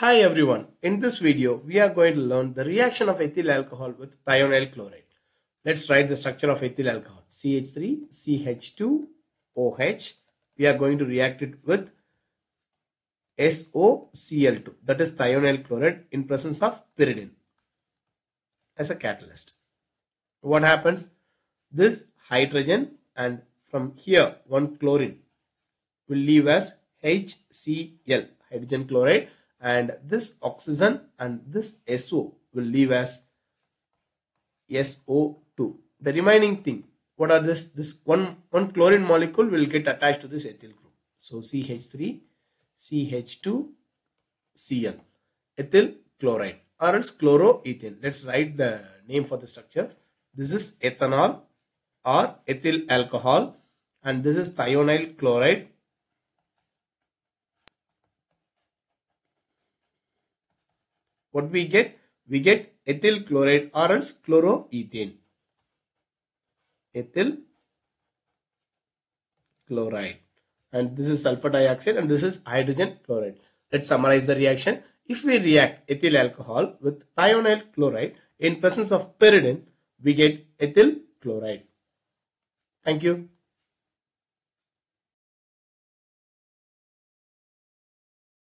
Hi everyone, in this video we are going to learn the reaction of ethyl alcohol with thionyl chloride. Let's write the structure of ethyl alcohol. CH3, CH2, OH. We are going to react it with SOCl2 that is thionyl chloride in presence of pyridine as a catalyst. What happens? This hydrogen and from here one chlorine will leave as HCl hydrogen chloride and this oxygen and this SO will leave as SO2. The remaining thing, what are this? This one, one chlorine molecule will get attached to this ethyl group. So CH3, CH2, Cl, ethyl chloride or else chloroethane. Let's write the name for the structure. This is ethanol or ethyl alcohol and this is thionyl chloride what we get? We get ethyl chloride or else chloroethane. Ethyl chloride. And this is sulfur dioxide and this is hydrogen chloride. Let's summarize the reaction. If we react ethyl alcohol with thionyl chloride in presence of pyridine, we get ethyl chloride. Thank you.